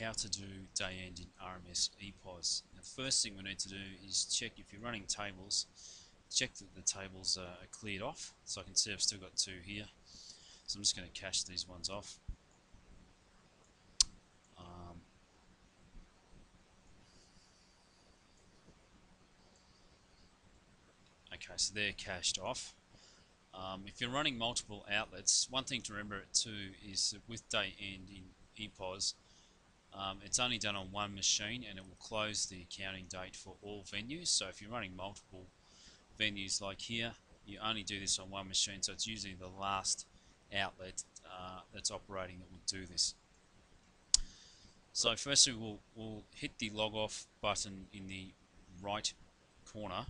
how to do day end in RMS EPOS. The first thing we need to do is check if you're running tables, check that the tables are cleared off. So I can see I've still got two here. So I'm just going to cash these ones off. Um, okay, so they're cashed off. Um, if you're running multiple outlets, one thing to remember too is that with day end in EPOS, um, it's only done on one machine and it will close the accounting date for all venues. So if you're running multiple venues like here, you only do this on one machine. So it's usually the last outlet uh, that's operating that will do this. So firstly we'll, we'll hit the log off button in the right corner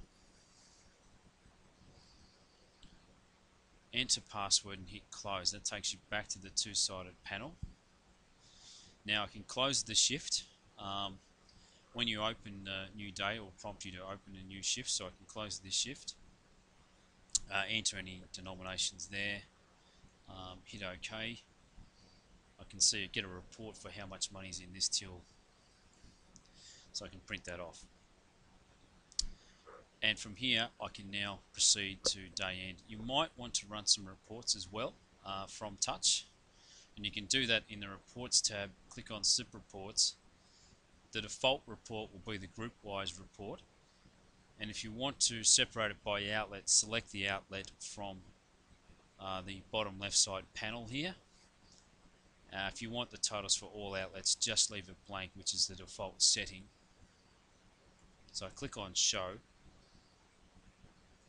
enter password and hit close that takes you back to the two-sided panel now I can close the shift. Um, when you open a new day, it will prompt you to open a new shift, so I can close this shift. Uh, enter any denominations there. Um, hit OK. I can see get a report for how much money is in this till, so I can print that off. And from here, I can now proceed to day end. You might want to run some reports as well uh, from Touch and you can do that in the reports tab. Click on SIP reports. The default report will be the group wise report. And if you want to separate it by outlet select the outlet from uh, the bottom left side panel here. Uh, if you want the totals for all outlets just leave it blank which is the default setting. So I click on show.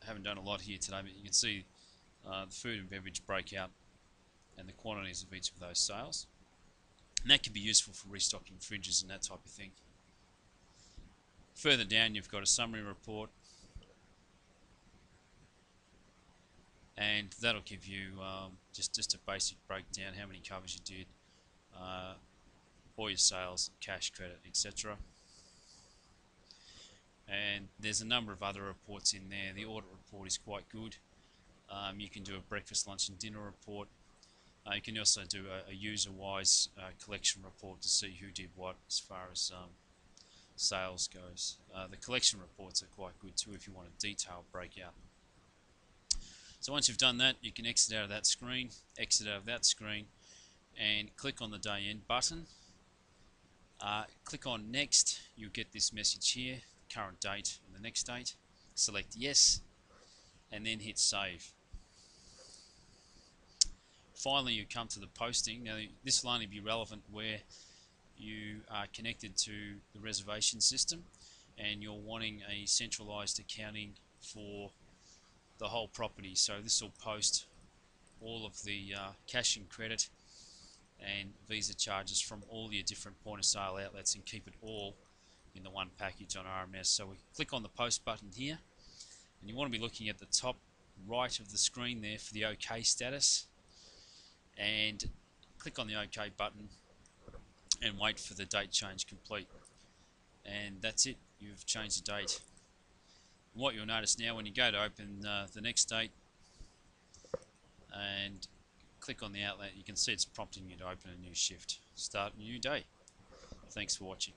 I haven't done a lot here today but you can see uh, the food and beverage breakout and the quantities of each of those sales. And that can be useful for restocking fridges and that type of thing. Further down you've got a summary report and that'll give you um, just, just a basic breakdown, how many covers you did, uh, all your sales, cash, credit, etc. And there's a number of other reports in there. The audit report is quite good. Um, you can do a breakfast, lunch and dinner report uh, you can also do a, a user-wise uh, collection report to see who did what as far as um, sales goes. Uh, the collection reports are quite good too if you want a detailed breakout. So once you've done that, you can exit out of that screen, exit out of that screen, and click on the day end button. Uh, click on next, you'll get this message here, current date and the next date. Select yes, and then hit save finally you come to the posting. Now this will only be relevant where you are connected to the reservation system and you're wanting a centralized accounting for the whole property. So this will post all of the uh, cash and credit and Visa charges from all your different point of sale outlets and keep it all in the one package on RMS. So we click on the post button here and you want to be looking at the top right of the screen there for the OK status and click on the OK button and wait for the date change complete. And that's it. You've changed the date. What you'll notice now when you go to open uh, the next date and click on the outlet you can see it's prompting you to open a new shift. Start a new day. Thanks for watching